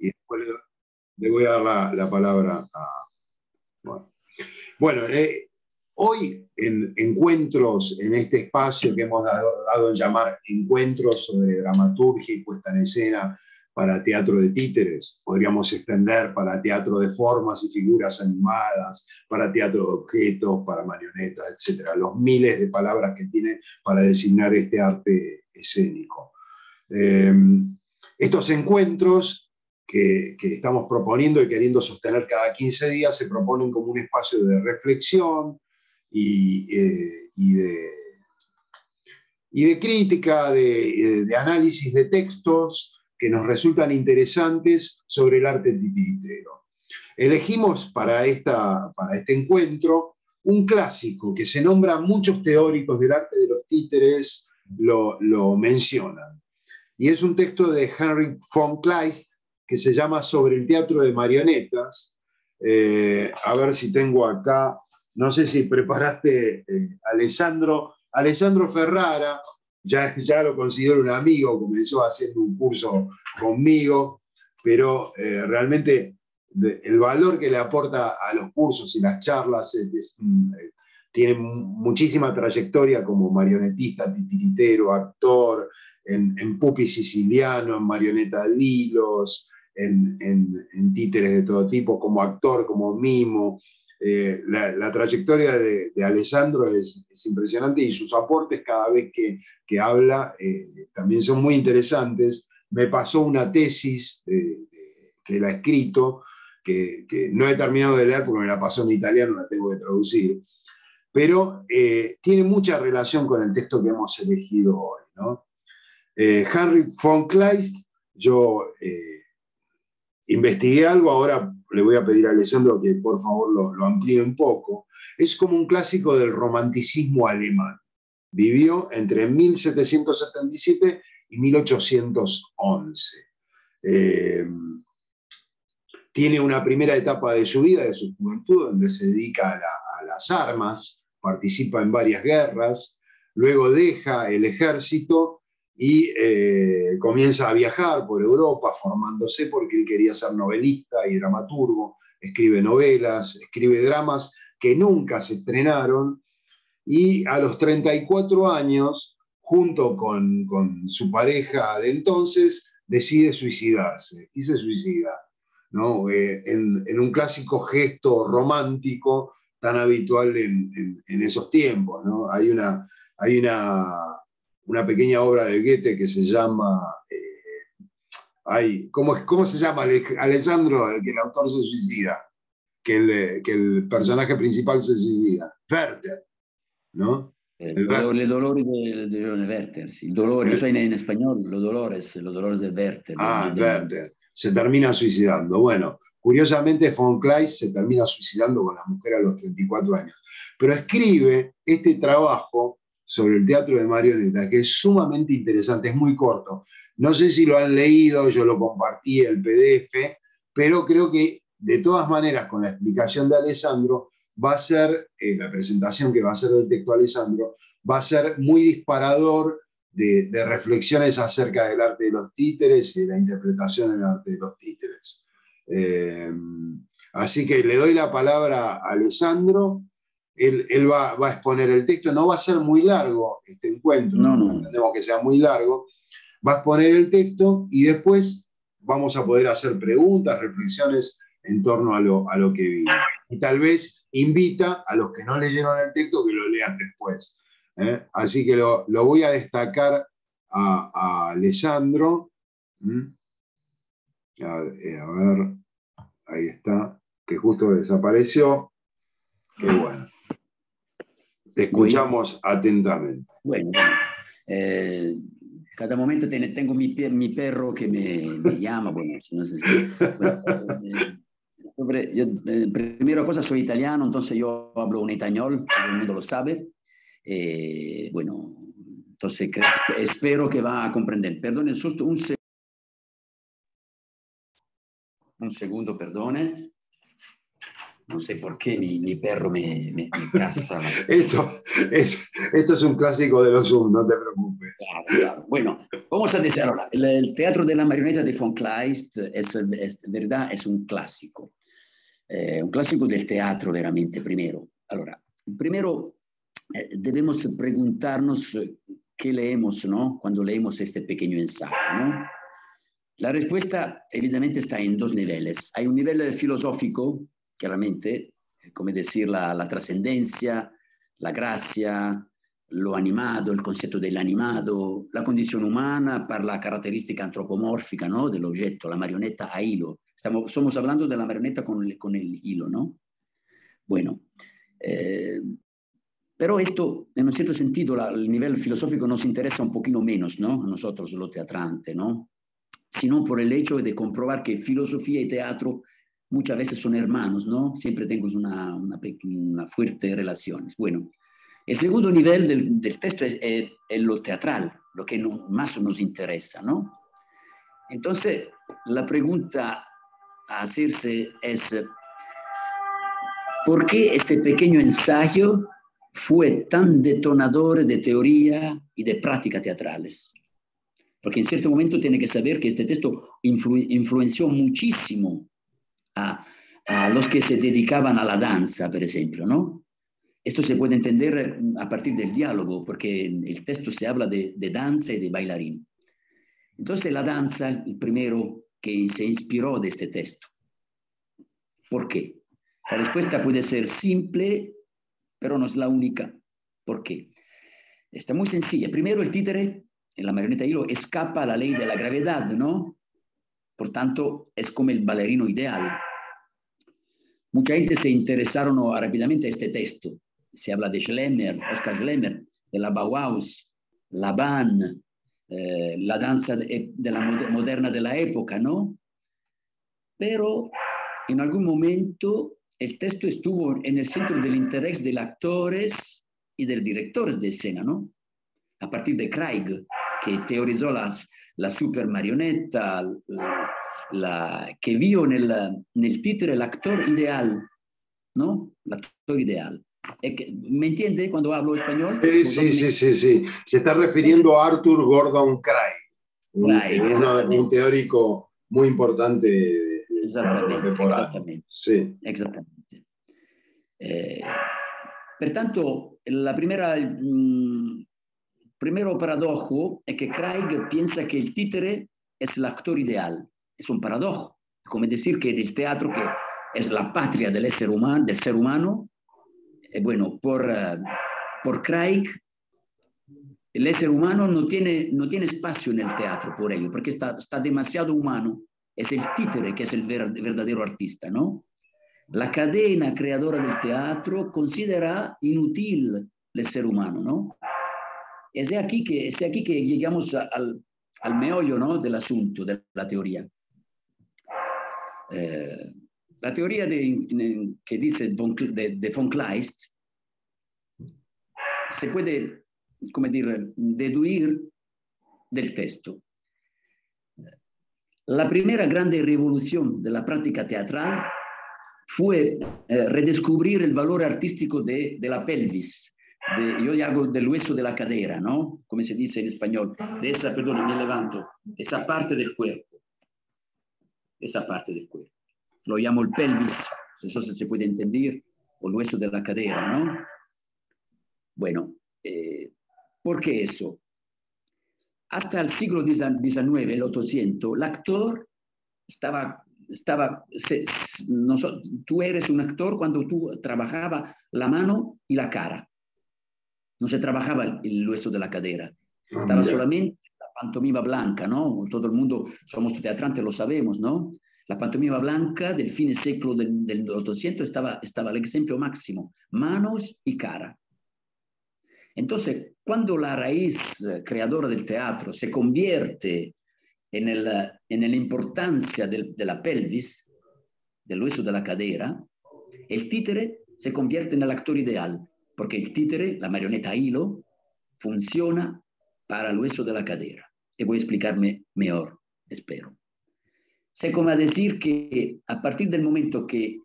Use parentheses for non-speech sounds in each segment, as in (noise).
y después le, voy a dar la, palabra a... Bueno, eh, hoy en encuentros, en este espacio que hemos dado, dado en llamar encuentros sobre dramaturgia y puesta en escena, para teatro de títeres, podríamos extender para teatro de formas y figuras animadas, para teatro de objetos, para marionetas, etc. Los miles de palabras que tiene para designar este arte escénico. Eh, estos encuentros que, estamos proponiendo y queriendo sostener cada 15 días se proponen como un espacio de reflexión y, eh, de, y de, crítica, de, de análisis de textos, que nos resultan interesantes sobre el arte titiritero. Elegimos para, esta, para este encuentro un clásico que se nombra, muchos teóricos del arte de los títeres lo, mencionan. Y es un texto de Henry von Kleist que se llama Sobre el teatro de marionetas. Eh, a ver si tengo acá, no sé si preparaste, eh, Alessandro, Alessandro Ferrara, ya, ya lo considero un amigo, comenzó haciendo un curso conmigo, pero eh, realmente el valor que le aporta a los cursos y las charlas eh, tiene muchísima trayectoria como marionetista, titiritero, actor, en, en Pupi Siciliano, en Marioneta Dilos, en, en, títeres de todo tipo, como actor, como mimo, eh, la, trayectoria de, Alessandro es, impresionante y sus aportes cada vez que, habla eh, también son muy interesantes. Me pasó una tesis que él ha escrito, que, no he terminado de leer porque me la pasó en italiano, la tengo que traducir, pero eh, tiene mucha relación con el texto que hemos elegido hoy. Henry von Kleist, yo investigué algo, ahora le voy a pedir a Alessandro que por favor lo, amplíe un poco, es como un clásico del romanticismo alemán. Vivió entre 1777 y 1811. Eh, tiene una primera etapa de su vida, de su juventud, donde se dedica a, las armas, participa en varias guerras, luego deja el ejército y eh, comienza a viajar por Europa formándose porque él quería ser novelista y dramaturgo, escribe novelas, escribe dramas que nunca se estrenaron y a los 34 años, junto con, su pareja de entonces, decide suicidarse y se suicida, ¿no? Eh, en, un clásico gesto romántico tan habitual en, esos tiempos. ¿no? Hay, una, hay una una pequeña obra de Goethe que se llama... Eh, ¿cómo, ¿Cómo se llama? Alessandro, que el autor se suicida, que el, que el personaje principal se suicida. Werther, ¿no? Eh, el, dolores de, de, Werther, sí. Dolor, eso en, en, español, los dolores, los dolores de Werther. Ah, Werther. Se termina suicidando. Bueno, curiosamente von Kleist se termina suicidando con la mujer a los 34 años. Pero escribe este trabajo sobre el teatro de marioneta, que es sumamente interesante, es muy corto. No sé si lo han leído, yo lo compartí el PDF, pero creo que de todas maneras, con la explicación de Alessandro, va a ser, eh, la presentación que va a hacer del texto Alessandro, va a ser muy disparador de, reflexiones acerca del arte de los títeres y de la interpretación del arte de los títeres. Eh, así que le doy la palabra a Alessandro él, va, a exponer el texto, no va a ser muy largo este encuentro, no, no. entendemos que sea muy largo, va a exponer el texto y después vamos a poder hacer preguntas, reflexiones en torno a lo, a lo que viene. Y tal vez invita a los que no leyeron el texto que lo lean después. ¿eh? Así que lo, voy a destacar a, Alessandro. Eh, a ver, ahí está, que justo desapareció. Qué bueno. Te escuchamos atentamente. Bueno, eh, cada momento tengo mi, mi perro que me, llama, bueno, no sé si, eh, yo, eh, primera cosa, soy italiano, entonces yo hablo un español, todo el mundo lo sabe. bueno, entonces espero que va a comprender. Perdone, susto, un segundo. Un segundo, perdone. No sé por qué mi, perro me, me, caza. (laughs) esto, es, esto es un clásico de los Zoom, no te preocupes. Bueno, vamos a decir ahora, el, teatro de la marioneta de von Kleist es, es verdad, es un clásico. Eh, un clásico del teatro veramente, primero. Allora, primero eh, debemos preguntarnos qué leemos, ¿no? Cuando leemos este pequeño ensayo, ¿no? La respuesta evidentemente está en dos niveles. Hay un nivel filosófico chiaramente, come decir, la, la trascendencia, la gracia, lo animado, il concetto dell'animato, la condizione umana per la caratteristica antropomorfica ¿no? dell'oggetto, la marioneta a hilo. Estamos, estamos hablando de la marioneta con el, con el hilo, ¿no? Bueno, eh, pero esto, en un cierto sentido, la, el nivel filosófico nos interesa un poquito menos, ¿no? A nosotros, lo teatrante, ¿no? Sino por el hecho de comprobar que filosofía y teatro muchas veces son hermanos, ¿no? Siempre tengo una, una, una fuerte relación. Bueno, el segundo nivel del, del texto es, es, es, lo teatral, lo que no, más nos interesa, ¿no? Entonces, la pregunta a hacerse es, ¿por qué este pequeño ensayo fue tan detonador de teoría y de prácticas teatrales? Porque en cierto momento tiene que saber que este texto influ, influenció muchísimo a, los que se dedicaban a la danza, por ejemplo, ¿no? Esto se puede entender a partir del diálogo, porque en el texto se habla de, de danza y de bailarín. Entonces la danza, el primero que se inspiró de este texto. ¿Por qué? La respuesta puede ser simple, pero no es la única. ¿Por qué? Está muy sencilla. Primero, el títere, en la marioneta hilo, escapa a la ley de la gravedad, ¿no? Por tanto, es como el bailarino ideal. Mucha gente se interesaron rápidamente a este texto. Se habla de Schlemmer, Oscar Schlemmer, de la Bauhaus, la Ban, eh, la danza de, la moderna de la época, ¿no? Pero en algún momento el texto estuvo en el centro del interés de los actores y de los directores de escena, ¿no? A partir de Craig, que teorizó las, la super marioneta, la, la, che vio nel, nel titolo l'actor ideal, ¿no? L'actor ideal. ¿Me entiende cuando hablo español? Sí, sí, sí, sí, sí. Se está refiriendo a Arthur Gordon Craig, un, Craig, un, teórico muy importante de, exactamente, exactamente. Sí. Exactamente. Eh, pertanto, la primera, mh, primero paradojo è che Craig pensa che il títere es el actor ideal. Es un paradojo. Como decir que el teatro, que es la patria del ser humano, del ser humano eh, bueno, por, uh, por Craig, el ser humano no tiene, no tiene espacio en el teatro por ello, porque está, está demasiado humano. Es el títere que es el ver, verdadero artista, ¿no? La cadena creadora del teatro considera inútil el ser humano, ¿no? Es aquí que, es aquí que llegamos al, al meollo ¿no? del asunto, de la teoría. Eh, la teoría de, que dice von, de, de, von Kleist se puede, come dire, deduir del texto. La primera grande revolución de la práctica teatral fue eh, redescubrir el valor artístico de, de la pelvis, de, yo hago del hueso de la cadera, ¿no? Como se dice en español, de esa, perdón, me levanto, esa parte del cuerpo, esa parte del cuerpo. Lo llamo el pelvis, eso se puede entender, o el hueso de la cadera, ¿no? Bueno, eh, ¿por qué eso? Hasta el siglo XIX, el 800, el actor estaba, estaba se, no, tú eres un actor cuando tú trabajaba la mano y la cara. No se trabajaba el, hueso de la cadera. Ah, estaba solamente la pantomima blanca, ¿no? Todo el mundo, somos teatrantes, lo sabemos, ¿no? La pantomima blanca del fin del siglo del, del 800 estaba, estaba el ejemplo máximo, manos y cara. Entonces, cuando la raíz eh, creadora del teatro se convierte en, el, en la importancia del, de la pelvis, del hueso de la cadera, el títere se convierte en el actor ideal, porque el títere, la marioneta hilo, funciona para el hueso de la cadera. Y voy a explicarme mejor, espero. Sé como a decir que a partir del momento que,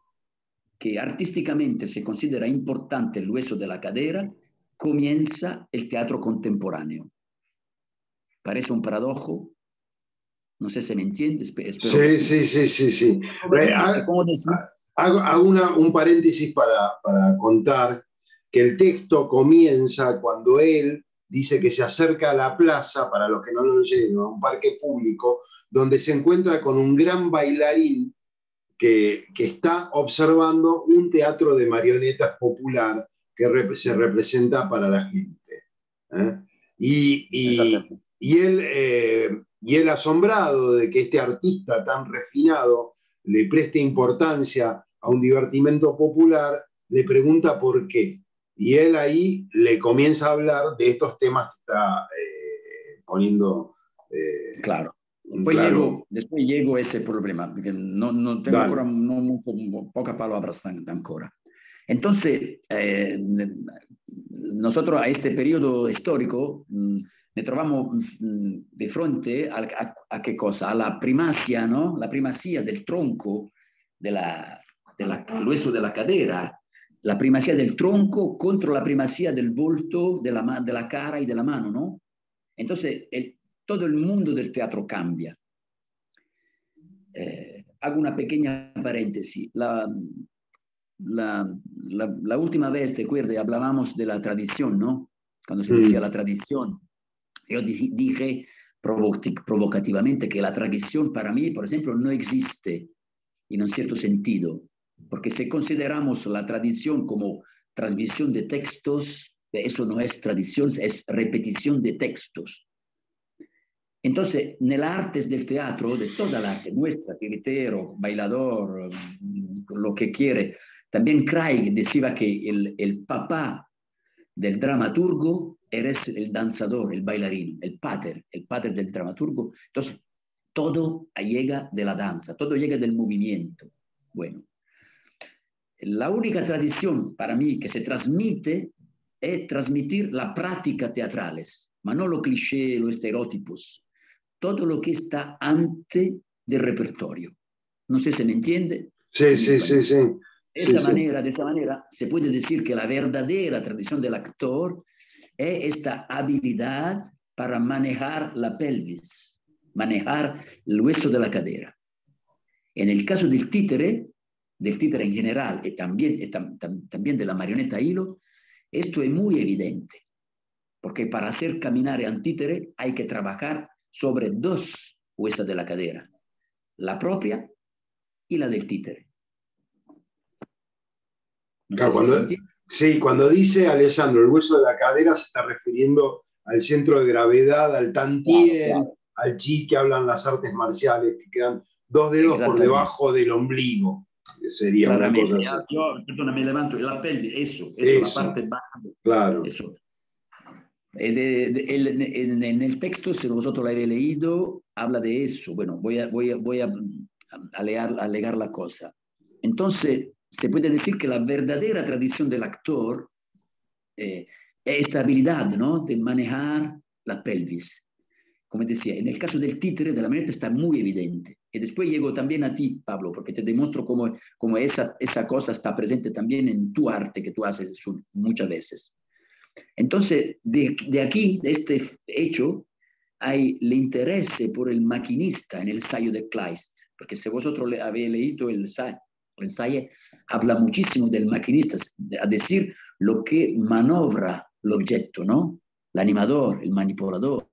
que artísticamente se considera importante el hueso de la cadera, comienza el teatro contemporáneo. Parece un paradojo, no sé si me entiendes. Sí, sí, sí, sí, sí, Hago, un paréntesis para, para contar que el texto comienza cuando él dice que se acerca a la plaza, para los que no lo llegan, a un parque público, donde se encuentra con un gran bailarín que, está observando un teatro de marionetas popular que se representa para la gente. ¿eh? Y, él, eh, y él asombrado de que este artista tan refinado le preste importancia a un divertimento popular, le pregunta por qué. Y él ahí le comienza a hablar de estos temas que está eh, poniendo. Eh, claro. Después, Llego, después llego a ese problema, porque no, no tengo ancora no mucho, pocas palabras ancora. Entonces, eh, nosotros a este periodo histórico mm, nos trovamos mm, de frente a, a, a, qué cosa? A la primacia, ¿no? La primacía del tronco, de la, de la, el hueso de la cadera, la primacía del tronco contra la primacía del volto, de la, de la cara y de la mano, ¿no? Entonces, todo el mundo del teatro cambia. Eh, hago una pequeña paréntesis. La, la, la, última vez, te acuerdas, hablábamos de la tradición, ¿no? Cuando se decía la tradición. Yo dije provocativamente que la tradición para mí, por ejemplo, no existe en un cierto sentido. Porque si consideramos la tradición como transmisión de textos, eso no es tradición, es repetición de textos. Entonces, en el arte del teatro, de toda la arte, nuestra, tiritero, bailador, lo que quiere, también Craig decía que el, el papá del dramaturgo eres el danzador, el bailarín, el pater, el pater del dramaturgo. Entonces, todo llega de la danza, todo llega del movimiento. Bueno, la única tradición para mí que se transmite es transmitir la práctica teatrales, pero no los clichés, los estereotipos, todo lo que está antes del repertorio. No sé si me entiende. Sí, sí, sí, sí. Esa, manera, de esa manera se puede decir que la verdadera tradición del actor es esta habilidad para manejar la pelvis, manejar el hueso de la cadera. En el caso del títere, del títere en general y también, también de la marioneta hilo, esto es muy evidente, porque para hacer caminar títere hay que trabajar sobre dos huesos de la cadera, la propia y la del títere. sí, cuando dice Alessandro el hueso de la cadera se está refiriendo al centro de gravedad, al tantien, al chi que hablan las artes marciales, que quedan dos dedos por debajo del ombligo sería una cosa Yo, perdona, me levanto la pelvis, eso, eso, la parte baja. Claro. Eso. en, el texto, si vosotros lo habéis leído, habla de eso. Bueno, voy a, voy a, voy a alegar, alegar la cosa. Entonces, se puede decir que la verdadera tradición del actor eh, es esta habilidad ¿no? de manejar la pelvis. Como decía, en el caso del títere, de la manera está muy evidente. Y después llego también a ti, Pablo, porque te demuestro cómo, cómo esa, esa cosa está presente también en tu arte que tú haces muchas veces. Entonces, de, de aquí, de este hecho, hay el interés por el maquinista en el ensayo de Kleist, porque si vosotros le habéis leído el ensayo, el ensayo habla muchísimo del maquinista, a decir lo que manobra el objeto, ¿no? El animador, el manipulador.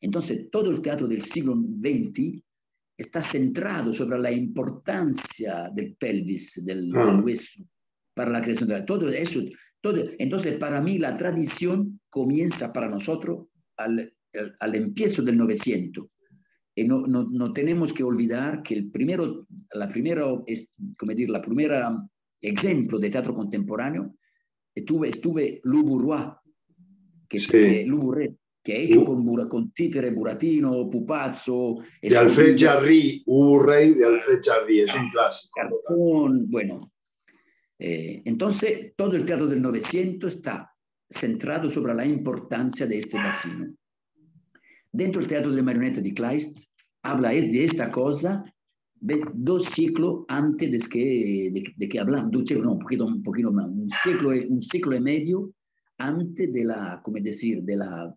Entonces, todo el teatro del siglo XX está centrado sobre la importancia del pelvis, del, ah. hueso, para la creación de todo eso. Todo. Entonces, para mí, la tradición comienza para nosotros al, al, empiezo del 900. Y no, no, no, tenemos que olvidar que el primero, la primera, es, como decir, la primera ejemplo de teatro contemporáneo estuve, estuve Loubourrois, que sí. es que ha hecho uh. con, con Títere, Buratino, Pupazzo. De Alfred Jarry, Urrey de Alfred Jarry, es un clásico. Cartón, bueno. Eh, entonces, todo el teatro del 900 está centrado sobre la importancia de este vacino. Dentro del teatro de marioneta de Kleist, habla de esta cosa dos siglos antes de que, de, que hablamos, no, un poquito, un poquito más, un siglo, un siglo y medio antes de la, como decir, de la,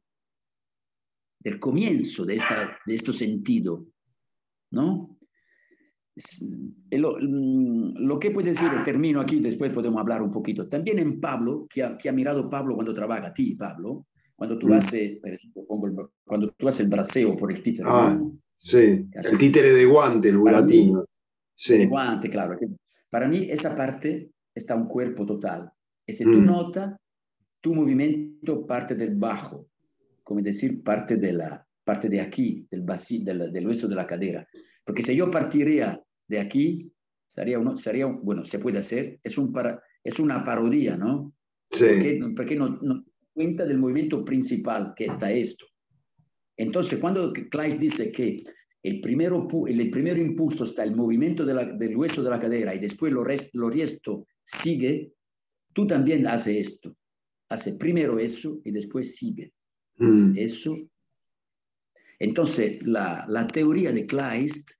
del comienzo de, esta, de este sentido, ¿no? Lo, mm, lo, que puede decir, termino aquí, después podemos hablar un poquito. También en Pablo, que ha, que ha mirado Pablo cuando trabaja, a ti, Pablo, cuando tú mm. haces, cuando tú haces el braseo por el títere. Ah, sí, el títere de guante, el buratino. Sí. De guante, claro. Para mí esa parte está un cuerpo total. Y si tú mm. notas, tu movimiento parte del bajo, como decir, parte de, la, parte de aquí, del, del, del hueso de la cadera. Porque si yo partiría de aquí, sería, uno, sería bueno, se puede hacer, es, un para, es una parodia, ¿no? Sí. Porque, no, no, cuenta del movimiento principal, que está esto. Entonces, cuando Kleist dice que el, primero, el primer impulso está el movimiento de la, del hueso de la cadera y después lo, resto, lo resto sigue, tú también haces esto. Hace primero eso y después sigue. Mm. Eso entonces, la, teoría de Kleist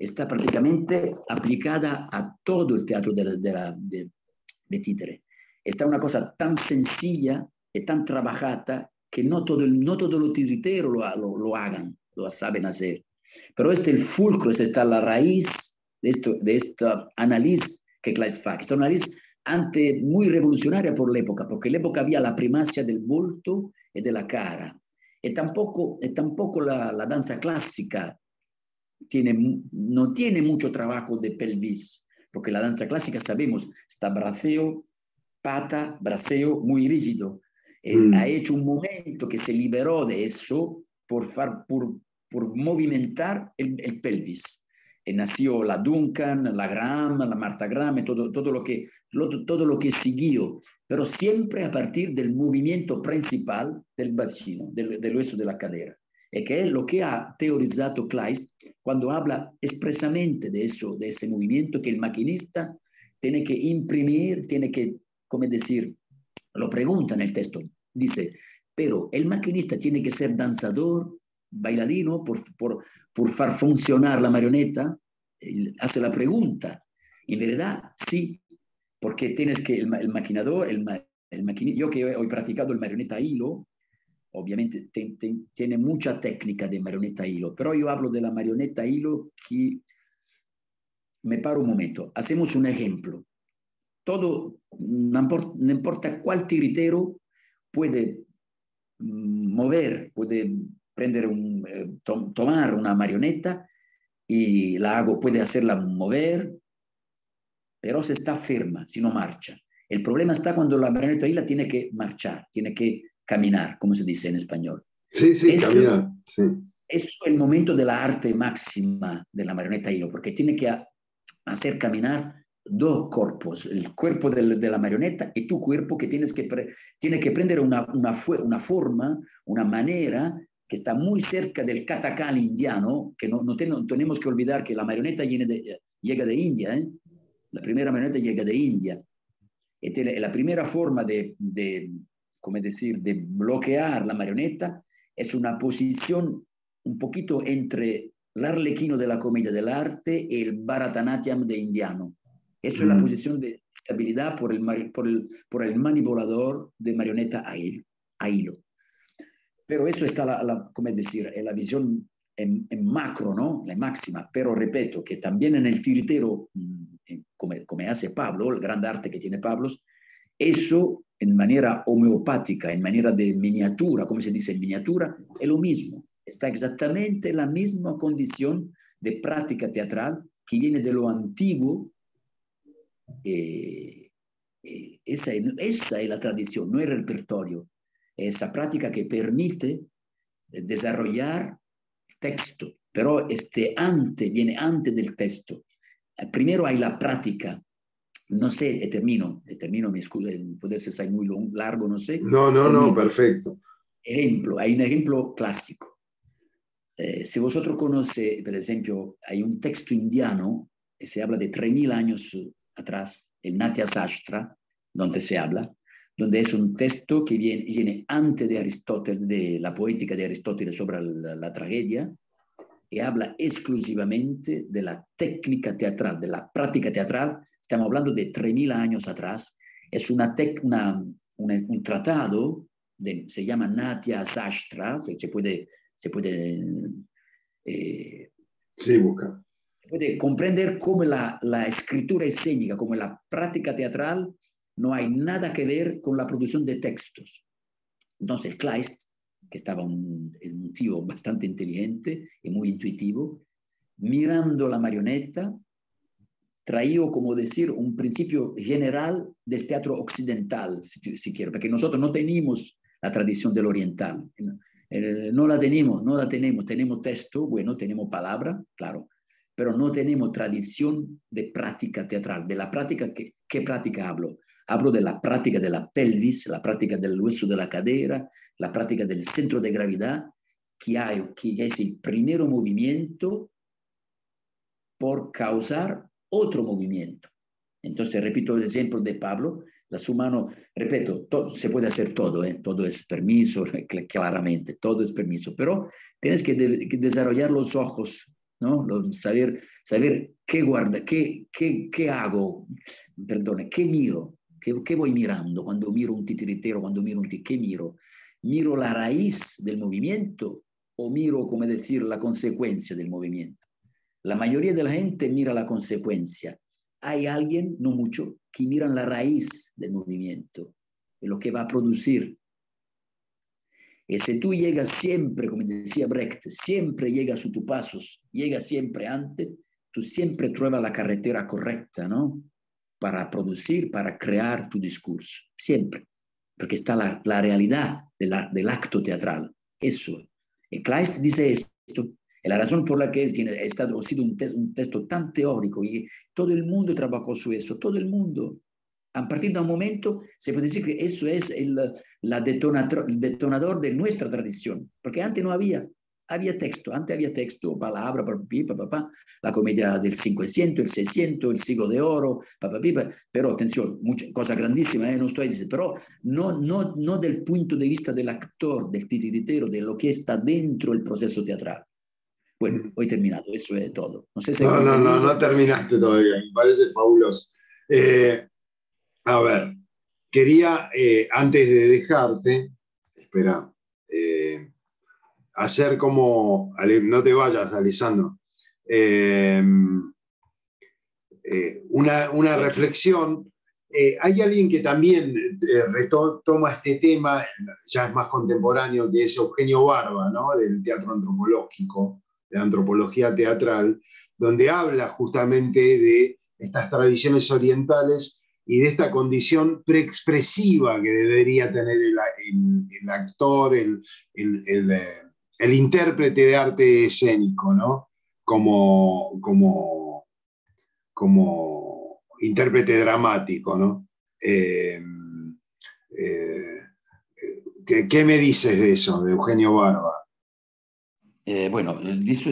está prácticamente aplicada a todo el teatro de, de, de, títere. Está una cosa tan sencilla y tan trabajada que no todo, no todos los titiriteros lo, lo, hagan, lo saben hacer. Pero este es el fulcro, esta está la raíz de, esto, de esta análisis que Kleist hace. Esta análisis antes muy revolucionaria por la época, porque en la época había la primacia del volto y de la cara. Y tampoco, tampoco la, la, danza clásica tiene, no tiene mucho trabajo de pelvis, porque la danza clásica sabemos, está braceo, pata, braceo muy rígido. Mm. Ha hecho un momento que se liberó de eso por, por, por movimentar el, el pelvis. Y nació la Duncan, la Graham, la Marta Graham, todo, todo, lo que, todo lo que siguió pero siempre a partir del movimiento principal del bacino, del, del hueso de la cadera. Y que es lo que ha teorizado Kleist cuando habla expresamente de eso, de ese movimiento que el maquinista tiene que imprimir, tiene que, como decir, lo pregunta en el texto, dice, pero el maquinista tiene que ser danzador, bailadino, por, por, por hacer funcionar la marioneta, hace la pregunta. En verdad, sí, porque tienes que el, el maquinador, el, el yo que he practicado el marioneta hilo, obviamente tiene mucha técnica de marioneta hilo, pero yo hablo de la marioneta hilo que me paro un momento, hacemos un ejemplo. Todo, no importa, no importa cuál tiritero puede mm, mover, puede prender un, eh, tomar una marioneta y la hago, puede hacerla mover, pero se está firma, si no marcha. El problema está cuando la marioneta la tiene que marchar, tiene que caminar, como se dice en español. Sí, sí, caminar. Sí. Es el momento de la arte máxima de la marioneta hilo, porque tiene que hacer caminar dos cuerpos, el cuerpo de, la marioneta y tu cuerpo que tienes que, tiene que prender una, una, una, forma, una manera que está muy cerca del katakal indiano, que no, no, tenemos que olvidar que la marioneta viene de, llega de India, ¿eh? La primera marioneta llega de India. Y la primera forma de, de, decir, de bloquear la marioneta es una posición un poquito entre el arlequino de la comedia del arte y el Bharatanatyam de indiano. Eso es la mm. posición de estabilidad por el, por el, por el manipulador de marioneta a hilo. Pero eso está, la, la, decir, en la visión en, en, macro, ¿no? La máxima. Pero repito que también en el tiritero como hace Pablo, el gran arte que tiene Pablo, eso en manera homeopática, en manera de miniatura, como se dice en miniatura, es lo mismo. Está exactamente la misma condición de práctica teatral que viene de lo antiguo. Eh, eh, esa, es, esa es la tradición, no el repertorio. Esa práctica que permite desarrollar texto, pero este antes, viene antes del texto. Primero hay la práctica. No sé, termino, termino, mi excusa, puede ser muy largo, no sé. No, no, no, perfecto. Ejemplo, hay un ejemplo clásico. Eh, si vosotros conocéis, por ejemplo, hay un texto indiano que se habla de 3.000 años atrás, el Natya Sastra, donde se habla, donde es un texto que viene, viene antes de Aristóteles, de la poética de Aristóteles sobre la, la tragedia, y habla exclusivamente de la técnica teatral, de la práctica teatral. Estamos hablando de 3.000 años atrás. Es una, un tratado, de, se llama Natya Sastra, se puede, se puede, eh, sí, busca. puede comprender cómo la, la escritura escénica, como la práctica teatral, no hay nada que ver con la producción de textos. Entonces, Kleist que estaba un, un tío (laughs) bastante inteligente y muy intuitivo, mirando la marioneta, traído, como decir, un principio general del teatro occidental, si, quiero, porque nosotros no tenemos la tradición del oriental. Eh, no la tenemos, no la tenemos. Tenemos texto, bueno, tenemos palabra, claro, pero no tenemos tradición de práctica teatral. De la práctica, ¿qué, qué práctica hablo? Hablo de la práctica de la pelvis, la práctica del hueso de la cadera, la práctica del centro de gravedad, que, hay, que es el primer movimiento por causar otro movimiento. Entonces, repito el ejemplo de Pablo, la su mano, repito, todo, se puede hacer todo, ¿eh? todo es permiso, (laughs) claramente, todo es permiso, pero tienes que, de, que desarrollar los ojos, ¿no? saber, saber qué guarda, qué, qué, qué hago, perdone, qué miro, qué, qué voy mirando cuando miro un titiritero, cuando miro un qué miro, miro la raíz del movimiento o miro, como decir, la consecuencia del movimiento. La mayoría de la gente mira la consecuencia. Hay alguien, no mucho, que miran la raíz del movimiento, de lo que va a producir. Y si tú llegas siempre, como decía Brecht, siempre llegas a tus pasos, llegas siempre antes, tú siempre pruebas la carretera correcta, ¿no? Para producir, para crear tu discurso, siempre porque está la, la realidad de del acto teatral. Eso. Y Kleist dice esto. Es la razón por la que él tiene, ha ha sido un, un texto tan teórico y todo el mundo trabajó sobre eso, todo el mundo. A partir de un momento se puede decir que eso es el, la detonador, detonador de nuestra tradición, porque antes no había había texto, antes había texto, palabra, papá, la comedia del 500, el 600, el siglo de oro, papá, pero atención, mucha, cosa grandísima, ¿eh? no estoy diciendo, pero no, no, no del punto de vista del actor, del titiritero, de lo que está dentro del proceso teatral. Bueno, mm. hoy he terminado, eso es todo. No, sé si no, no, no, no, terminaste todavía, me parece fabuloso. Eh, a ver, quería, eh, antes de dejarte, espera, hacer como, no te vayas, Alisandro, eh, eh, una, reflexión. Eh, hay alguien que también toma este tema, ya es más contemporáneo, que es Eugenio Barba, ¿no? del teatro antropológico, de antropología teatral, donde habla justamente de estas tradiciones orientales y de esta condición preexpresiva que debería tener el, actor, el, el intérprete de arte escénico, ¿no? Como, como, como intérprete dramático, ¿no? Eh, eh, ¿qué, me dices de eso, de Eugenio Barba? Eh, bueno,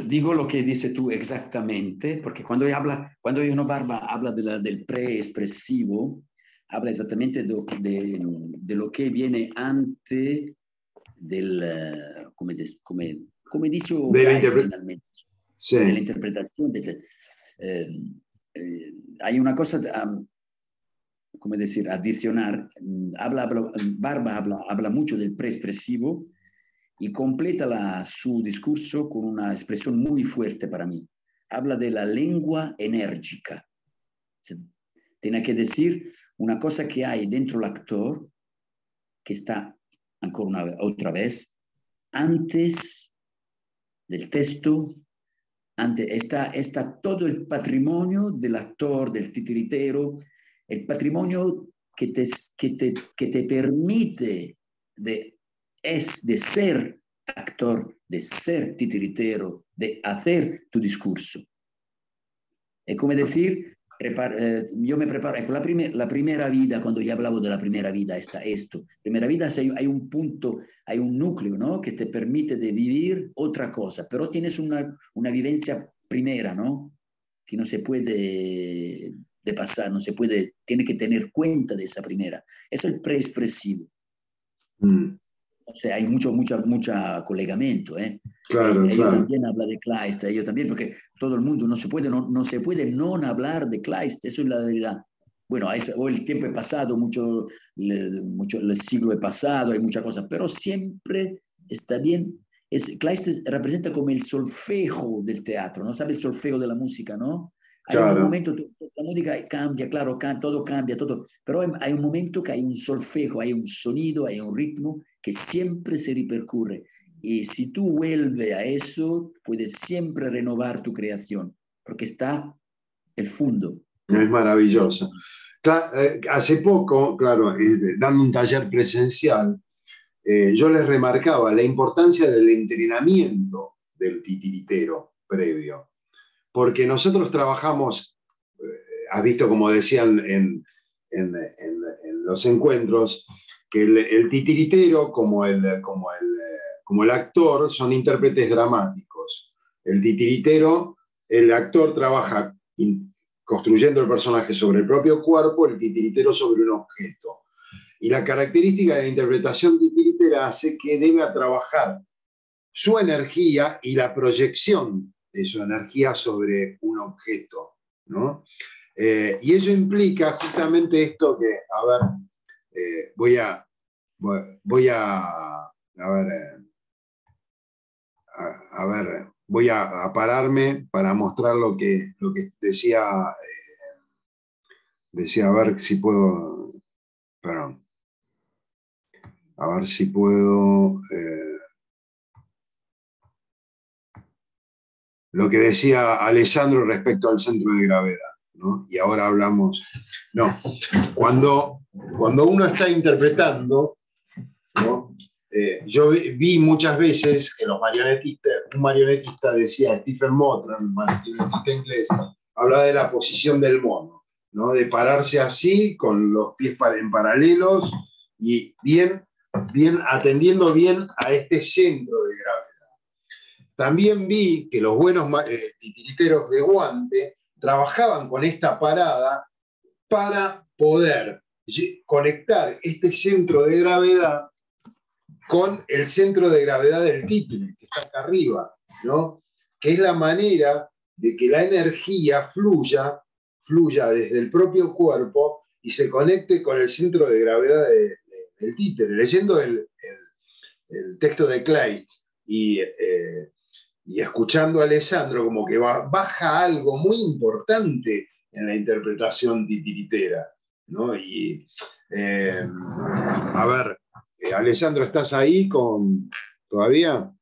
digo lo que dices tú exactamente, porque cuando, habla, cuando Eugenio Barba habla de la, del pre-expresivo, habla exactamente de, de, de, lo que viene antes del, come, come, come dice de la interpretación. De, eh, eh, hay una cosa, um, como decir, adicionar. Habla, habla, Barba habla, habla mucho del preexpresivo y completa la, su discurso con una expresión muy fuerte para mí. Habla de la lengua enérgica. Tiene que decir una cosa que hay dentro del actor que está ancora una, otra vez, antes del texto, está, todo el patrimonio del actor, del titiritero, el patrimonio que te permite de, es de ser actor, de ser titiritero, de hacer tu discurso. Es como decir, eh, yo me preparo, la, primer, la, primera vida, cuando ya hablaba de la primera vida, está esto. Primera vida, hay, hay un punto, hay un núcleo, ¿no? Que te permite de vivir otra cosa, pero tienes una, una vivencia primera, ¿no? Que no se puede de pasar, no se puede, tiene que tener cuenta de esa primera. Es el preexpresivo. Mm. O sea, hay mucho, mucho, mucho colegamiento, ¿eh? Claro, Ellos claro. también habla de Kleist, ellos también, porque todo el mundo no se puede no, no se puede no hablar de Kleist, eso es la verdad. Bueno, es, hoy el tiempo es pasado, mucho, le, mucho, el siglo es pasado, hay muchas cosas, pero siempre está bien. Es, Kleist es- representa como el solfejo del teatro, ¿no? ¿Sabe el solfejo de la música, no? Hay Claro. un momento, la música cambia, claro, todo cambia, todo, pero hay, hay un momento que hay un solfejo, hay un sonido, hay un ritmo que siempre se repercurre. Y si tú vuelves a eso, puedes siempre renovar tu creación, porque está el fondo. Es maravilloso. Eh, hace poco, claro, dando un taller presencial, eh, yo les remarcaba la importancia del entrenamiento del titiritero previo, porque nosotros trabajamos, eh, has visto como decían en, en- en- en los encuentros, que el, el titiritero como el, como, el, como el actor son intérpretes dramáticos. El titiritero, el actor trabaja in- construyendo el personaje sobre el propio cuerpo, el titiritero sobre un objeto. Y la característica de la interpretación titiritera hace que deba trabajar su energía y la proyección de su energía sobre un objeto. ¿no? Eh, y eso implica justamente esto que, a ver, eh, voy a, voy, a, a ver, eh, a, ver, voy a, pararme para mostrar lo que, lo que decía, eh, decía, a ver si puedo, perdón, a ver si puedo, lo que decía Alessandro respecto al centro de gravedad, ¿no? Y ahora hablamos, no, cuando, cuando uno está interpretando. Eh, yo vi, muchas veces que los marionetistas, un marionetista decía, Stephen Mottram, un marionetista inglés, hablaba de la posición del mono, ¿no? de pararse así, con los pies en paralelos y bien, bien atendiendo bien a este centro de gravedad. También vi que los buenos eh, titiriteros de guante trabajaban con esta parada para poder conectar este centro de gravedad con el centro de gravedad del títere, que está acá arriba, ¿no? que es la manera de que la energía fluya, fluya desde el propio cuerpo y se conecte con el centro de gravedad de- de- del títere. Leyendo el, el- texto de Kleist y, eh, y escuchando a Alessandro, como que baja algo muy importante en la interpretación titiritera. ¿No? Y, eh, a ver, eh, Alessandro, ¿estás ahí con todavía?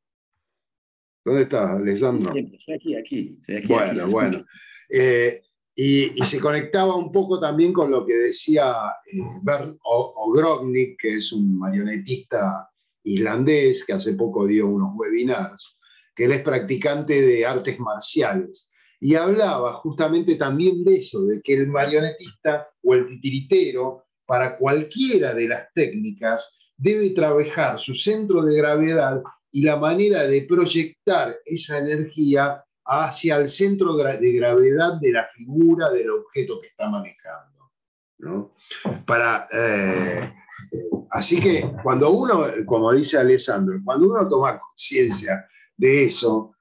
¿Dónde estás, Alessandro? Siempre, estoy aquí, aquí. Estoy aquí, Bueno, aquí, bueno. Eh, y, y se conectaba un poco también con lo que decía eh, Bernd O- Ogrognik, que es un marionetista islandés que hace poco dio unos webinars, que él es practicante de artes marciales. Y hablaba justamente también de eso, de que el marionetista o el titiritero, para cualquiera de las técnicas, debe trabajar su centro de gravedad y la manera de proyectar esa energía hacia el centro de gravedad de la figura del objeto que está manejando. ¿no? Para, eh, así que cuando uno, como dice Alessandro, cuando uno toma conciencia de eso,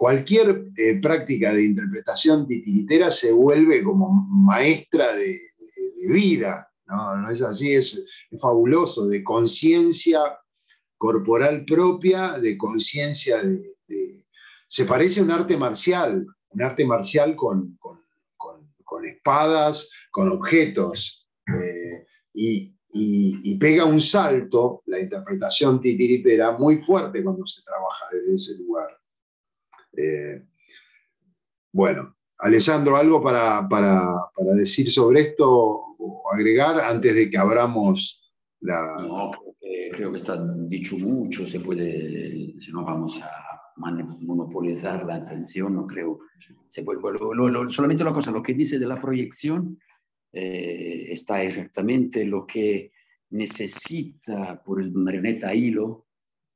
cualquier eh, práctica de interpretación titiritera se vuelve como maestra de, vida. ¿no? es así, es, fabuloso, de conciencia corporal propia, de conciencia de, Se parece a un arte marcial, un arte marcial con, con- con- espadas, con objetos, eh, y pega un salto la interpretación titiritera muy fuerte cuando se trabaja desde ese lugar. Eh, bueno, Alessandro, ¿algo para, para- para decir sobre esto o agregar antes de que abramos la... No, creo que, está dicho mucho, se puede, si no vamos a monopolizar la atención, no creo. Se puede, solamente una cosa, lo que dice de la proyección eh, está exactamente lo que necesita por el marioneta hilo,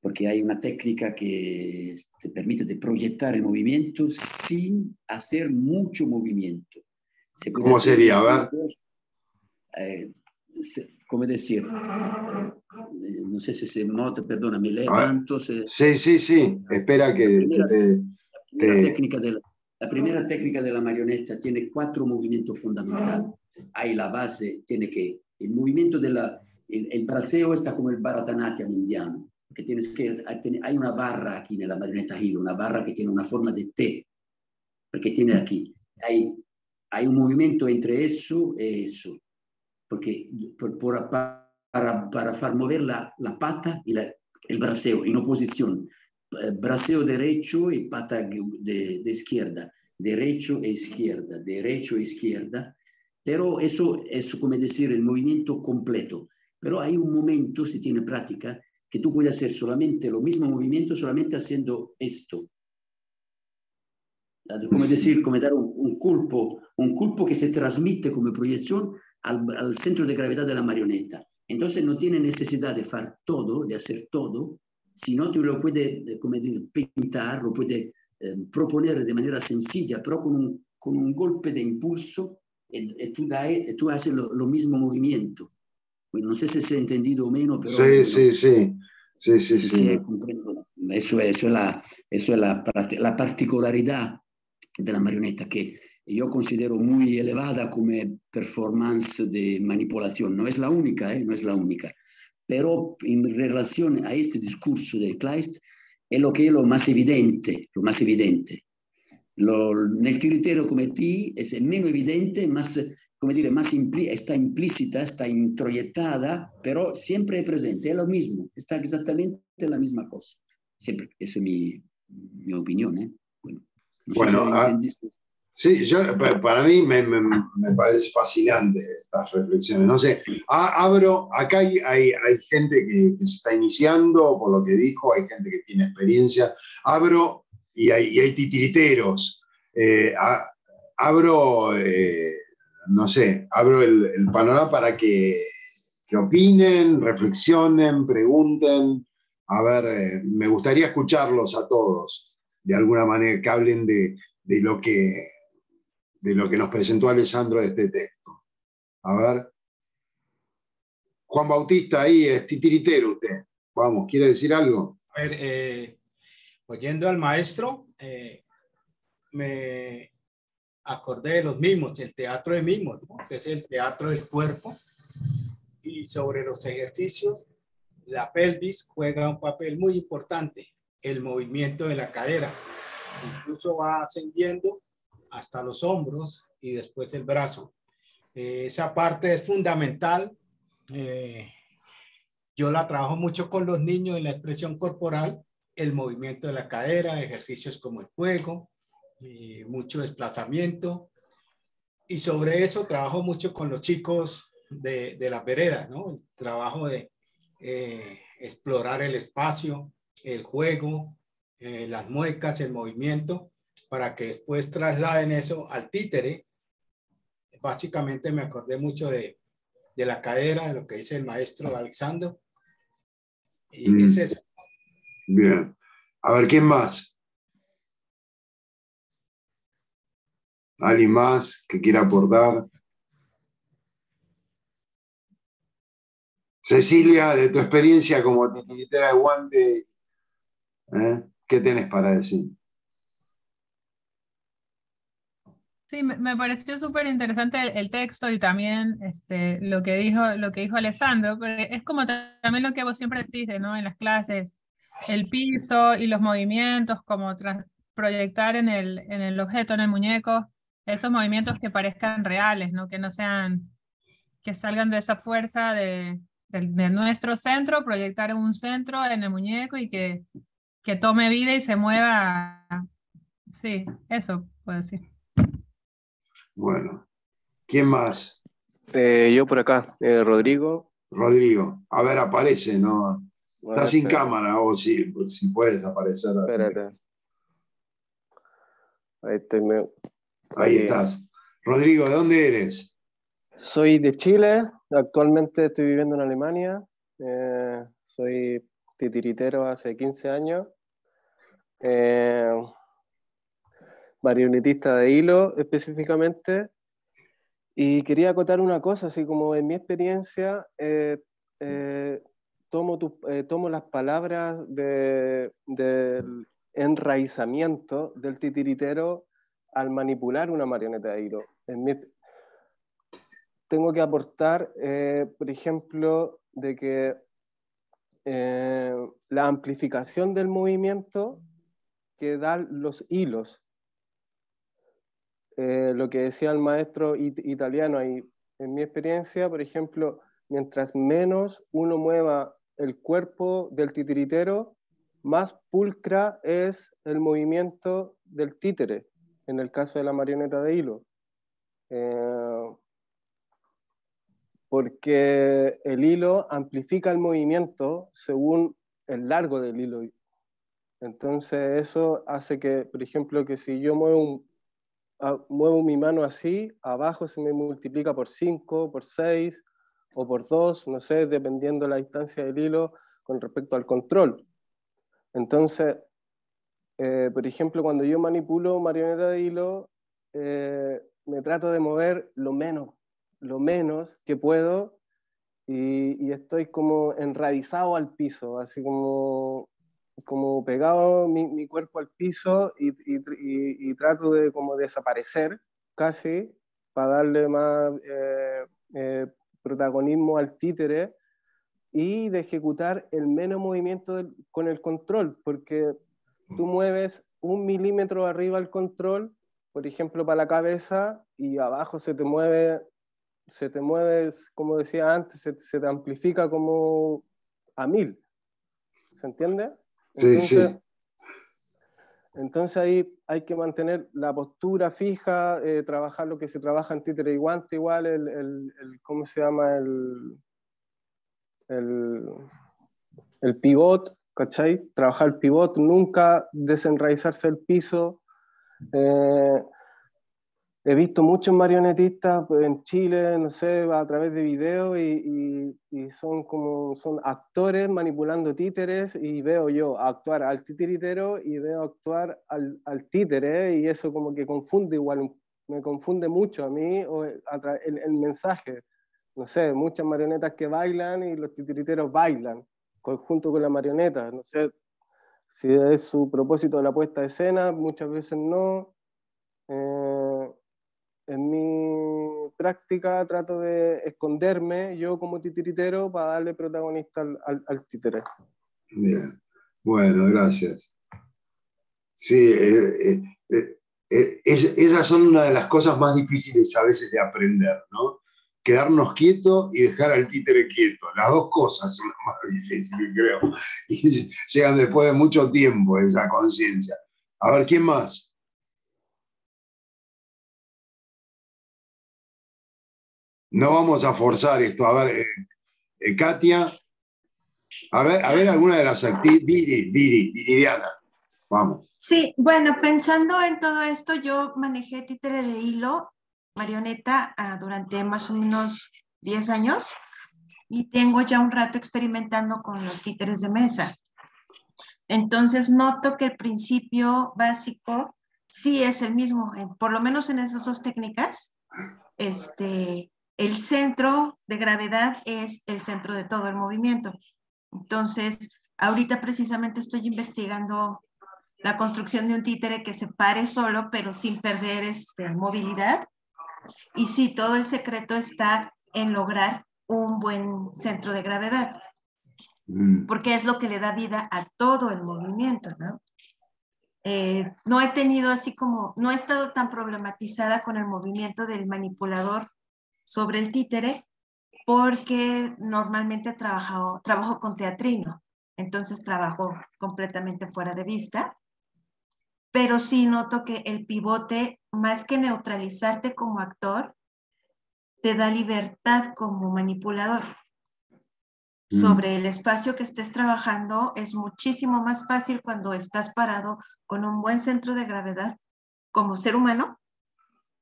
porque hay una técnica que te permite de proyectar el movimiento sin hacer mucho movimiento. Se ¿Cómo sería? A ver. eh, come decir, eh, no sé si se nota, perdona, me levanto. Se, sí, sí, sí, espera que, la primera, que te, la primera te- técnica de la, la primera técnica de la marioneta tiene cuatro movimientos fundamentales. Hay la base, tiene que, el movimiento de la, el, el braceo está como el Bharatanatyam indiano, que tienes que, hay una barra aquí en la marioneta Hilo, una barra que tiene una forma de T, porque tiene aquí, hay, hay un movimiento entre eso y eso, porque por, por- para, para mover la, la pata y la- el braceo en oposición, eh, braceo derecho y pata de, de izquierda, derecho e izquierda, derecho e izquierda, pero eso es como decir el movimiento completo. Pero hay un momento, si tiene práctica, que tú puedes hacer solamente lo mismo movimiento, solamente haciendo esto. Como decir, como dar un, un culpo, un culpo que se transmite como proyección al, al centro de gravedad de la marioneta. Entonces no tiene necesidad de hacer todo, de hacer todo, sino tú lo puedes, eh, como decir, pintar, lo puedes eh, proponer de manera sencilla, pero con un, con un golpe de impulso, y, y tú, da, y tú haces lo, lo, mismo movimiento. Bueno, no sé si se ha entendido o menos, pero... Sí, bueno, sí, sí. Sí, sí, sí. sí, comprendo. Eso, eso, es, la, eso es la, la particolaridad de la marioneta que yo considero muy elevada como performance de manipulación. No es la única, ¿eh? no es la única. Pero en relación a este discurso de Kleist, es lo que es lo más evidente, lo más evidente. Lo, nel tiritero come ti es menos evidente, más, come dire, más impli está implícita, está introyectada, pero siempre presente, es lo mismo, está exactamente la misma cosa. Siempre, esa es mi, mi opinión. ¿eh? Bueno, no bueno sé si ah. Sí, yo, para mí me, me, me, parece fascinante estas reflexiones. No sé, abro, acá hay, hay, hay gente que, que, se está iniciando, por lo que dijo, hay gente que tiene experiencia. Abro y hay, y hay titiriteros. Eh, a, abro, eh, no sé, abro el, panorama para que, que, opinen, reflexionen, pregunten. A ver, eh, me gustaría escucharlos a todos, de alguna manera, que hablen de, de lo que de lo que nos presentó Alessandro de este texto. A ver. Juan Bautista, ahí es titiritero usted. Vamos, ¿quiere decir algo? A ver, eh, oyendo al maestro, eh, me acordé de los mismos, el teatro de mismos, que es el teatro del cuerpo. Y sobre los ejercicios, la pelvis juega un papel muy importante, el movimiento de la cadera. Incluso va ascendiendo hasta los hombros y después el brazo. Eh, esa parte es fundamental. Eh, yo la trabajo mucho con los niños en la expresión corporal, el movimiento de la cadera, ejercicios como el juego, eh, mucho desplazamiento. Y sobre eso trabajo mucho con los chicos de, de las veredas, ¿no? El trabajo de explorar el espacio, el juego, las muecas, el movimiento para que después trasladen eso al títere. Básicamente me acordé mucho de, de la cadera, de lo que dice el maestro Alexandro. Y mm. es eso. Bien. A ver, ¿quién más? ¿Alguien más que quiera aportar? Cecilia, de tu experiencia como titiritera de guante, ¿eh? ¿qué tenés para decir? Sí, me, pareció súper interesante el, el, texto y también este, lo, que dijo, lo que dijo Alessandro, porque es como también lo que vos siempre decís, ¿no? En las clases, el piso y los movimientos, como proyectar en el, en el objeto, en el muñeco, esos movimientos que parezcan reales, ¿no? Que no sean, que salgan de esa fuerza de, de, de nuestro centro, proyectar un centro, en el muñeco y que, que tome vida y se mueva. Sí, eso puedo decir. Bueno, ¿quién más? Eh, yo por acá, eh, Rodrigo. Rodrigo, a ver, aparece, ¿no? Está ah, sin espera. cámara, o si, si puedes aparecer. Espérate. Ahí estoy. Ahí estás. Rodrigo, ¿de dónde eres? Soy de Chile, actualmente estoy viviendo en Alemania. Eh, soy titiritero hace 15 años. Eh, marionetista de hilo específicamente. Y quería acotar una cosa, así como en mi experiencia, eh, eh, tomo, tomo las palabras del enraizamiento del titiritero al manipular una marioneta de hilo. tengo que aportar, por ejemplo, de que la amplificación del movimiento que dan los hilos. Eh, lo que decía el maestro italiano ahí, en mi experiencia, por ejemplo, mientras menos uno mueva el cuerpo del titiritero, más pulcra es el movimiento del títere, en el caso de la marioneta de hilo. Eh, porque el hilo amplifica el movimiento según el largo del hilo. Entonces eso hace que, por ejemplo, que si yo muevo mi mano así, abajo se me multiplica por 5, por 6 o por 2, no sé, dependiendo la distancia del hilo con respecto al control. Entonces, eh, por ejemplo, cuando yo manipulo marioneta de hilo, eh, me trato de mover lo menos, lo menos que puedo y, estoy como enraizado al piso, así como como pegado mi, cuerpo al piso y, y, trato de como desaparecer casi para darle más eh, protagonismo al títere y de ejecutar el menos movimiento con el control, porque tú mueves un milímetro arriba el control, por ejemplo, para la cabeza, y abajo se te mueve, se te mueve, como decía antes, se, se te amplifica como a mil. ¿Se entiende? Entonces, Entonces ahí hay que mantener la postura fija, eh, trabajar lo que se trabaja en títere y guante igual, el, el, ¿cómo se llama? El, el, el pivot, ¿cachai? Trabajar el pivot, nunca desenraizarse el piso. Eh, he visto muchos marionetistas en Chile, no sé, a través de videos y, y, son como son actores manipulando títeres y veo yo actuar al titiritero y veo actuar al, al títere y eso como que confunde igual, me confunde mucho a mí o el, el, mensaje. No sé, muchas marionetas que bailan y los titiriteros bailan junto con la marioneta. No sé si es su propósito la puesta de escena, muchas veces no. Eh, en mi práctica trato de esconderme yo como titiritero para darle protagonista al, al, títere. Bien, bueno, gracias. Sí, eh, eh, esas son una de las cosas más difíciles a veces de aprender, ¿no? Quedarnos quietos y dejar al títere quieto. Las dos cosas son las más (laughs) difíciles, creo. Y llegan después de mucho tiempo esa conciencia. A ver, ¿quién más? No vamos a forzar esto. A ver, eh, eh, Katia, a ver, a ver alguna de las actividades. Viri, Viri, Viridiana, vamos. Sí, bueno, pensando en todo esto, yo manejé títere de hilo, marioneta, ah, durante más o menos 10 años y tengo ya un rato experimentando con los títeres de mesa. Entonces noto que el principio básico sí es el mismo, por lo menos en esas dos técnicas. Este, el centro de gravedad es el centro de todo el movimiento. Entonces, ahorita precisamente estoy investigando la construcción de un títere que se pare solo, pero sin perder este, movilidad. Y sí, todo el secreto está en lograr un buen centro de gravedad, mm. porque es lo que le da vida a todo el movimiento, ¿no? Eh, no he tenido así como, no he estado tan problematizada con el movimiento del manipulador sobre el títere porque normalmente trabajo, trabajo con teatrino, entonces trabajo completamente fuera de vista, pero sí noto que el pivote, más que neutralizarte como actor, te da libertad como manipulador. Mm. Sobre el espacio que estés trabajando es muchísimo más fácil cuando estás parado con un buen centro de gravedad como ser humano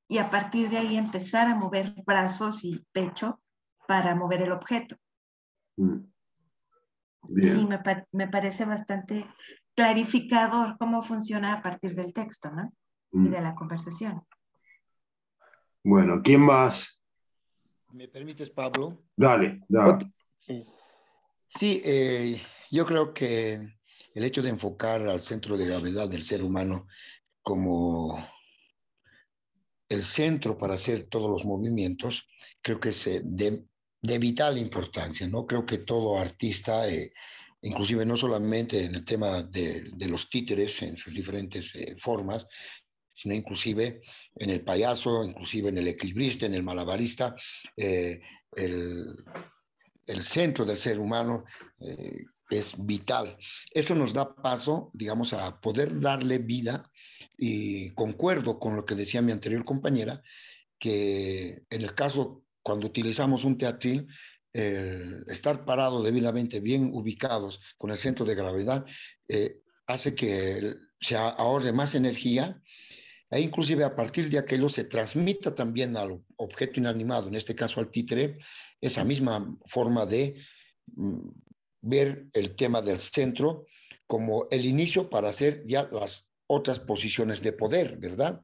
y a partir de ahí empezar a mover brazos y pecho para mover el objeto. Mm. Sí, me, parece bastante clarificador cómo funciona a partir del texto, ¿no? Y mm. de la conversación. Bueno, ¿quién más? ¿Me permites, Pablo? Dale, dale. Sí, eh, yo creo que el hecho de enfocar al centro de gravedad del ser humano como el centro para hacer todos los movimientos, creo que es eh, de, vital importancia, ¿no? Creo que todo artista, eh, inclusive no solamente en el tema de, los títeres en sus diferentes formas, sino inclusive en el payaso, inclusive en el equilibrista, en el malabarista, el, el centro del ser humano eh, es vital. Esto nos da paso, digamos, a poder darle vida y concuerdo con lo que decía mi anterior compañera, que en el caso cuando utilizamos un teatril, estar parado debidamente bien ubicados con el centro de gravedad eh, hace que se ahorre más energía e inclusive a partir de aquello se transmita también al objeto inanimado, en este caso al títere, esa misma forma de mm, ver el tema del centro como el inicio para hacer ya las otras posiciones de poder, ¿verdad?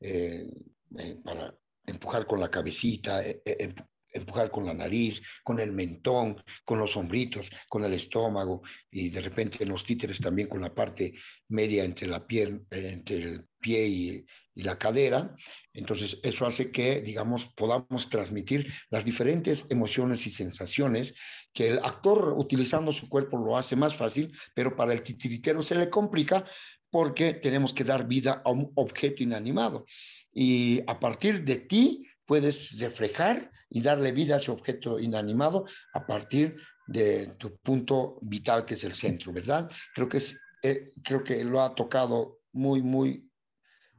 Eh, eh, para empujar con la cabecita, eh, empujar con la nariz, con el mentón, con los hombritos, con el estómago y de repente en los títeres también con la parte media entre la piel, entre el pie y, y la cadera. Entonces, eso hace que, digamos, podamos transmitir las diferentes emociones y sensaciones que el actor utilizando su cuerpo lo hace más fácil, pero para el titiritero se le complica porque tenemos que dar vida a un objeto inanimado. Y a partir de ti puedes reflejar y darle vida a ese objeto inanimado a partir de tu punto vital que es el centro, ¿verdad? Creo que, es, eh, creo que lo ha tocado muy, muy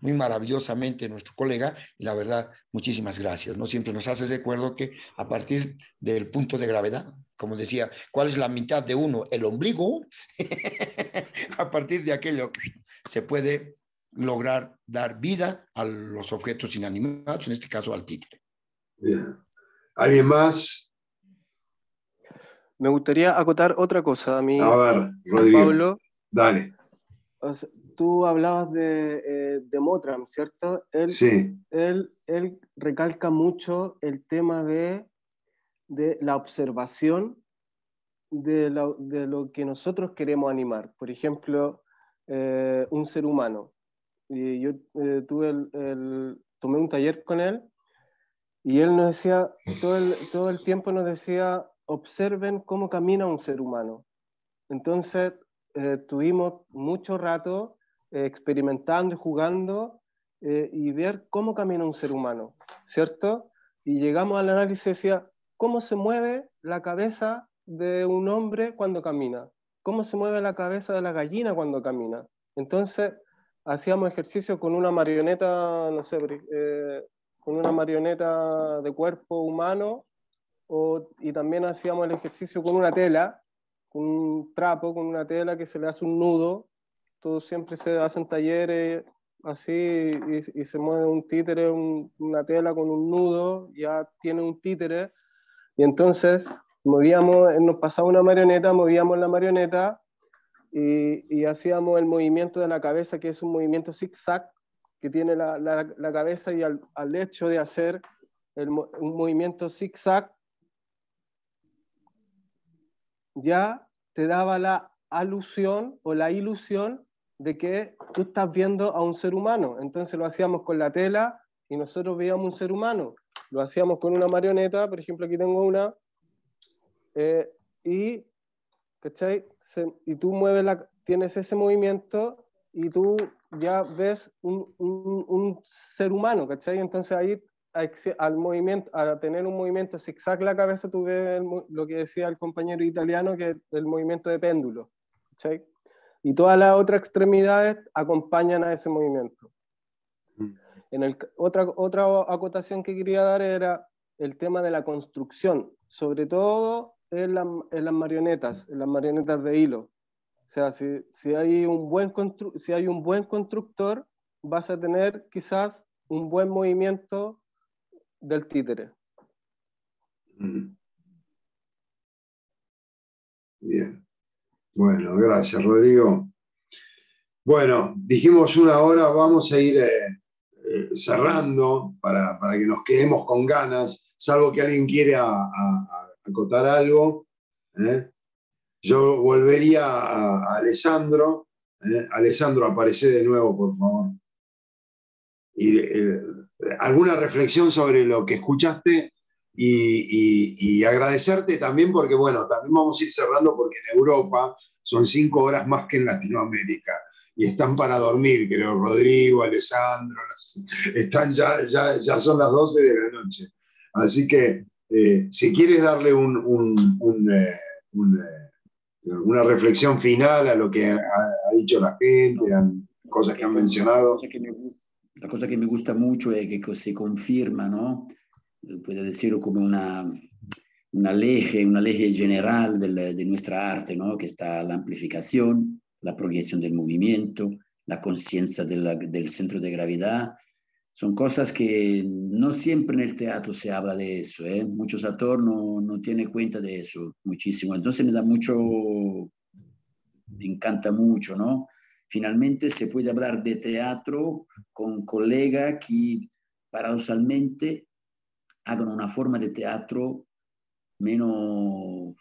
muy maravillosamente nuestro colega y la verdad, muchísimas gracias. ¿no? Siempre nos hace recuerdo que a partir del punto de gravedad, como decía, ¿cuál es la mitad de uno? El ombligo. (laughs) a partir de aquello se puede lograr dar vida a los objetos inanimados, en este caso al títere. Bien. ¿Alguien más? Me gustaría acotar otra cosa a mí. A ver, Rodrigo. Pablo. Dale tú hablabas de, eh, de, Motram, ¿cierto? Él, sí. Él, él recalca mucho el tema de, de la observación de lo, de lo, que nosotros queremos animar. Por ejemplo, eh, un ser humano. Y yo eh, tuve el, tomé un taller con él y él nos decía, todo el, todo el tiempo nos decía, observen cómo camina un ser humano. Entonces, tuvimos mucho rato experimentando y jugando eh, y ver cómo camina un ser humano, ¿cierto? Y llegamos al análisis decía, ¿cómo se mueve la cabeza de un hombre cuando camina? ¿Cómo se mueve la cabeza de la gallina cuando camina? Entonces, hacíamos ejercicio con una marioneta, no sé, eh, con una marioneta de cuerpo humano, o, y también hacíamos el ejercicio con una tela, con un trapo, con una tela que se le hace un nudo todo siempre se hacen talleres así y, se mueve un títere, una tela con un nudo, ya tiene un títere. Y entonces movíamos, nos pasaba una marioneta, movíamos la marioneta y, hacíamos el movimiento de la cabeza, que es un movimiento zigzag que tiene la, la, cabeza y al, al, hecho de hacer el, un movimiento zigzag, ya te daba la alusión o la ilusión de que tú estás viendo a un ser humano. Entonces lo hacíamos con la tela y nosotros veíamos un ser humano. Lo hacíamos con una marioneta, por ejemplo, aquí tengo una, eh, y, ¿cachai? y tú mueves la, tienes ese movimiento y tú ya ves un, un, ser humano, ¿cachai? Entonces ahí al movimiento, al tener un movimiento zigzag la cabeza, tú ves lo que decía el compañero italiano, que es el movimiento de péndulo, ¿cachai? y todas las otras extremidades acompañan a ese movimiento. Mm. En el, otra, otra acotación que quería dar era el tema de la construcción, sobre todo en, las marionetas, en las marionetas de hilo. O sea, si, hay un buen si hay un buen constructor, vas a tener quizás un buen movimiento del títere. Mm. Bien. Bueno, gracias, Rodrigo. Bueno, dijimos una hora, vamos a ir eh, eh, cerrando para, que nos quedemos con ganas salvo que alguien quiera acotar algo. ¿eh? Yo volvería a, Alessandro. ¿eh? Alessandro, aparece de nuevo, por favor. Y, ¿Alguna reflexión sobre lo que escuchaste? Y, agradecerte también porque, bueno, también vamos a ir cerrando porque en Europa son cinco horas más que en Latinoamérica y están para dormir, creo, Rodrigo, Alessandro, están ya, ya, ya son las 12 de la noche. Así que eh, si quieres darle un, un, eh, eh, una reflexión final a lo que ha, dicho la gente, a cosas que han mencionado. La cosa que me gusta mucho es que se confirma, ¿no? Puede decirlo como una, una ley, una ley general de, de nuestra arte, ¿no? Que está la amplificación, la proyección del movimiento, la conciencia del centro de gravedad son cosas que no siempre en el teatro se habla de eso, ¿eh? Muchos actores no, no tienen cuenta de eso muchísimo. Entonces me da mucho, me encanta mucho, ¿no? Finalmente se puede hablar de teatro con colegas que paradoksalmente hagan una forma de teatro menos,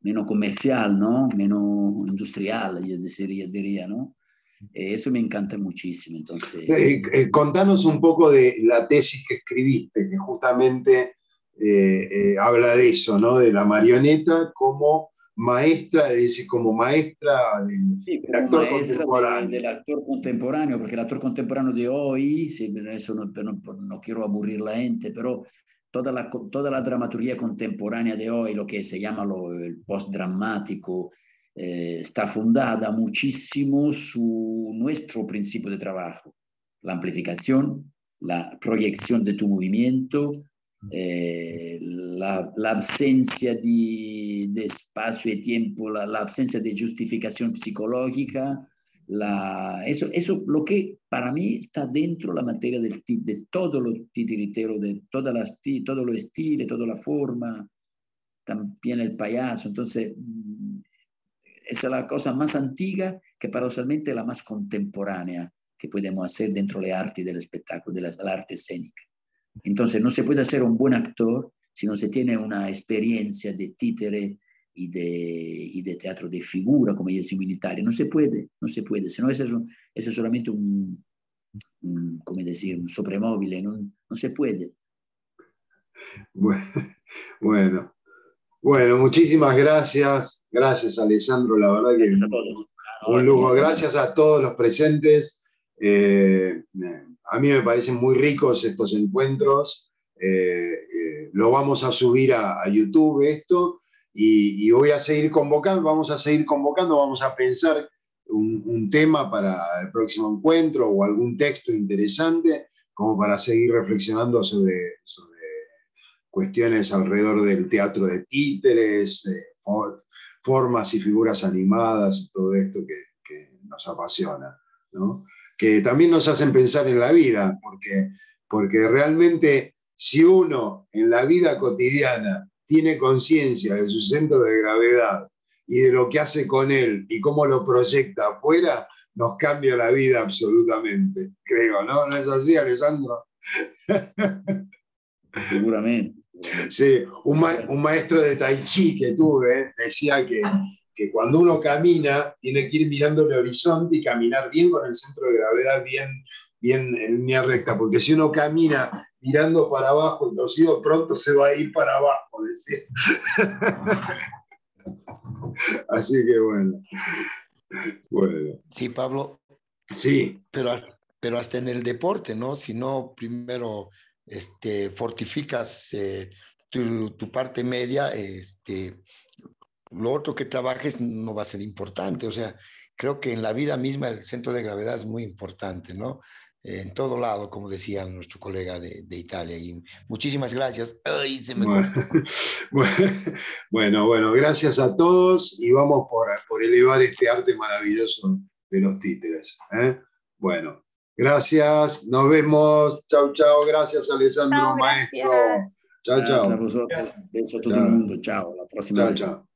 menos comercial, ¿no? Menos industrial, yo diría ¿no? Eh, eso me encanta muchísimo. Entonces... Eh, eh, contanos un poco de la tesis que escribiste, que justamente habla de eso, ¿no? De la marioneta como maestra, es decir, como maestra del, actor contemporáneo. Del, actor contemporáneo, porque el actor contemporáneo de hoy, eso no, no, quiero aburrir la gente, pero toda la, toda la dramaturgia contemporánea de hoy, lo que se llama lo, el post-dramático, eh, está fundada muchísimo su nuestro principio de trabajo, la amplificación, la proyección de tu movimiento, eh, la, la, ausencia de, de, espacio y tiempo, la, la, ausencia de justificación psicológica, la, eso, eso lo que para mí está dentro la materia del, de todo lo titiritero, de todas las, todo lo estilo, toda la forma, también el payaso. Entonces, es la cosa más antigua que paradoksalmente es la más contemporánea que podemos hacer dentro de arte del espectáculo, de la, arte escénica. Entonces, no se puede ser un buen actor si no se tiene una experiencia de títere y de, teatro de figura, como decimos en Italia. No se puede, no se puede. Si no, ese es, solamente un, ¿cómo decir, un sopremóvil, no, no se puede. Bueno, (laughs) bueno, muchísimas gracias. Gracias, Alessandro. La verdad que un lujo. Gracias a todos los presentes. Eh, a mí me parecen muy ricos estos encuentros. Eh, eh, lo vamos a subir a, YouTube esto y, voy a seguir convocando, vamos a seguir convocando, vamos a pensar un, tema para el próximo encuentro o algún texto interesante como para seguir reflexionando sobre, sobre cuestiones alrededor del teatro de títeres, formas y figuras animadas, todo esto que, nos apasiona, que también nos hacen pensar en la vida, porque, porque realmente si uno en la vida cotidiana tiene conciencia de su centro de gravedad y de lo que hace con él y cómo lo proyecta afuera, nos cambia la vida absolutamente, creo, ¿no? ¿No es así, Alessandro? Seguramente. Sí, un, maestro de Tai Chi que tuve decía que, que, cuando uno camina tiene que ir mirando el horizonte y caminar bien con el centro de gravedad bien, bien en línea recta, porque si uno camina mirando para abajo, entonces pronto se va a ir para abajo. Decía. (laughs) Así que bueno. Bueno. Sí, Pablo. Sí. Pero, pero hasta en el deporte, ¿no? Si no, primero este, fortificas eh, tu, parte media, este, lo otro que trabajes no va a ser importante. O sea, creo que en la vida misma el centro de gravedad es muy importante, ¿no? en todo lado, como decía nuestro colega de, Italia. Y muchísimas gracias. (laughs) bueno, bueno, gracias a todos y vamos por, por elevar este arte maravilloso de los títeres. ¿eh? Bueno. Gracias, nos vemos. Chao, chao. Gracias, Alessandro, maestro. Chao, chao. Gracias a vosotros. Beso a todo el mundo. Chao. La próxima chao, Chao.